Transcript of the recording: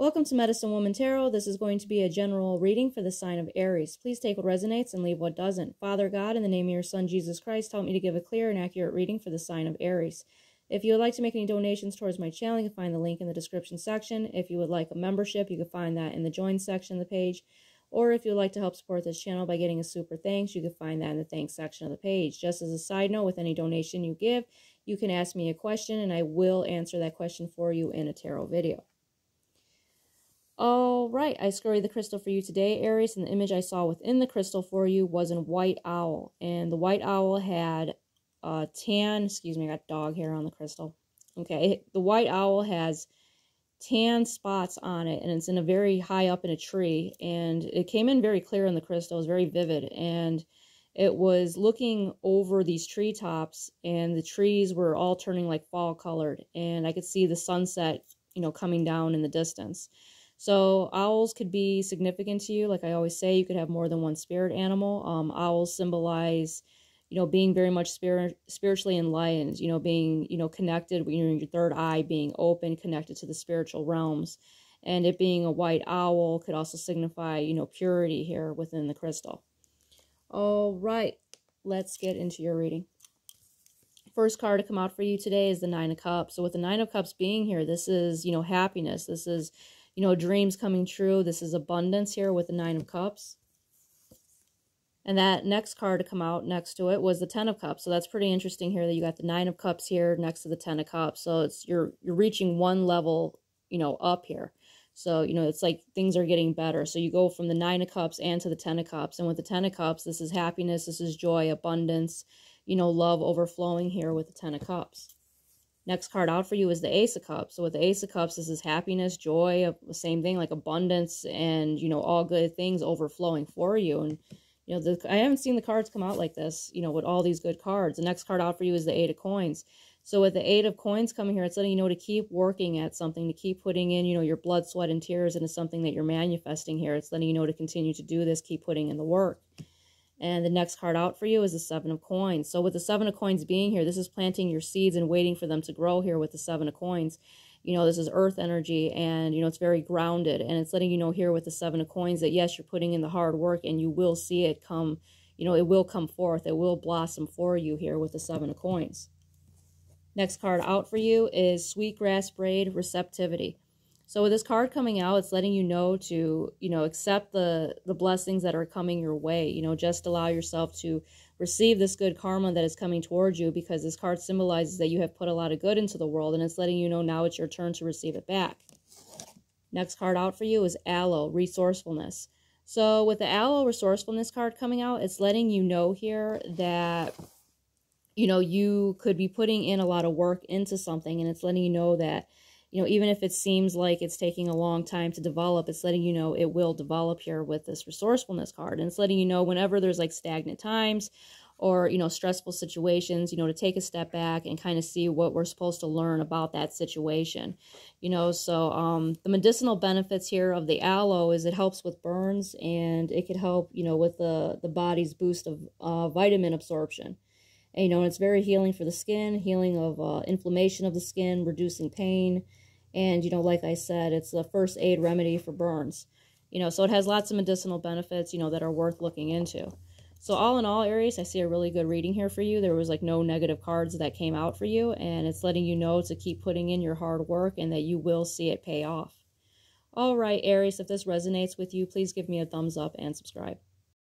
Welcome to Medicine Woman Tarot. This is going to be a general reading for the sign of Aries. Please take what resonates and leave what doesn't. Father God, in the name of your Son Jesus Christ, help me to give a clear and accurate reading for the sign of Aries. If you would like to make any donations towards my channel, you can find the link in the description section. If you would like a membership, you can find that in the join section of the page. Or if you'd like to help support this channel by getting a super thanks, you can find that in the thanks section of the page. Just as a side note, with any donation you give, you can ask me a question and I will answer that question for you in a tarot video. All right, I scurried the crystal for you today, Aries, and the image I saw within the crystal for you was a white owl. And the white owl had a tan, excuse me, I got dog hair on the crystal. Okay, the white owl has tan spots on it, and it's in a very high up in a tree. And it came in very clear in the crystal, it was very vivid. And it was looking over these treetops, and the trees were all turning like fall colored. And I could see the sunset, you know, coming down in the distance. So owls could be significant to you. Like I always say, you could have more than one spirit animal. Um, owls symbolize, you know, being very much spirit, spiritually enlightened, you know, being, you know, connected, you know, your third eye being open, connected to the spiritual realms. And it being a white owl could also signify, you know, purity here within the crystal. All right, let's get into your reading. First card to come out for you today is the Nine of Cups. So with the Nine of Cups being here, this is, you know, happiness. This is you know, dreams coming true. This is abundance here with the Nine of Cups. And that next card to come out next to it was the Ten of Cups. So that's pretty interesting here that you got the Nine of Cups here next to the Ten of Cups. So it's you're you're reaching one level, you know, up here. So, you know, it's like things are getting better. So you go from the Nine of Cups and to the Ten of Cups. And with the Ten of Cups, this is happiness, this is joy, abundance, you know, love overflowing here with the Ten of Cups. Next card out for you is the Ace of Cups. So with the Ace of Cups, this is happiness, joy, the same thing, like abundance and, you know, all good things overflowing for you. And, you know, the, I haven't seen the cards come out like this, you know, with all these good cards. The next card out for you is the Eight of Coins. So with the Eight of Coins coming here, it's letting you know to keep working at something, to keep putting in, you know, your blood, sweat, and tears into something that you're manifesting here. It's letting you know to continue to do this, keep putting in the work. And the next card out for you is the Seven of Coins. So with the Seven of Coins being here, this is planting your seeds and waiting for them to grow here with the Seven of Coins. You know, this is earth energy and, you know, it's very grounded. And it's letting you know here with the Seven of Coins that, yes, you're putting in the hard work and you will see it come, you know, it will come forth. It will blossom for you here with the Seven of Coins. Next card out for you is Sweetgrass Braid Receptivity. So with this card coming out, it's letting you know to, you know, accept the the blessings that are coming your way. You know, just allow yourself to receive this good karma that is coming towards you because this card symbolizes that you have put a lot of good into the world and it's letting you know now it's your turn to receive it back. Next card out for you is Aloe, Resourcefulness. So with the Aloe Resourcefulness card coming out, it's letting you know here that you know, you could be putting in a lot of work into something and it's letting you know that you know, even if it seems like it's taking a long time to develop, it's letting you know it will develop here with this resourcefulness card. And it's letting you know whenever there's like stagnant times or, you know, stressful situations, you know, to take a step back and kind of see what we're supposed to learn about that situation. You know, so um, the medicinal benefits here of the aloe is it helps with burns and it could help, you know, with the, the body's boost of uh, vitamin absorption. And, you know, it's very healing for the skin, healing of uh, inflammation of the skin, reducing pain, and, you know, like I said, it's the first aid remedy for burns. You know, so it has lots of medicinal benefits, you know, that are worth looking into. So all in all, Aries, I see a really good reading here for you. There was like no negative cards that came out for you, and it's letting you know to keep putting in your hard work and that you will see it pay off. All right, Aries, if this resonates with you, please give me a thumbs up and subscribe.